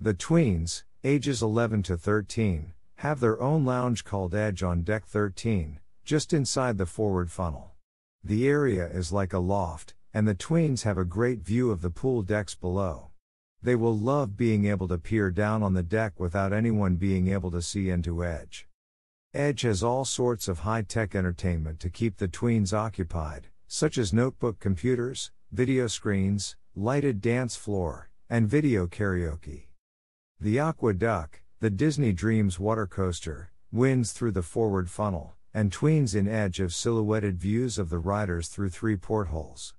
The tweens, ages 11 to 13, have their own lounge called Edge on deck 13, just inside the forward funnel. The area is like a loft, and the tweens have a great view of the pool decks below. They will love being able to peer down on the deck without anyone being able to see into Edge. Edge has all sorts of high tech entertainment to keep the tweens occupied, such as notebook computers, video screens, lighted dance floor, and video karaoke. The AquaDuck, the Disney Dreams water coaster, winds through the forward funnel, and tweens in edge of silhouetted views of the riders through three portholes.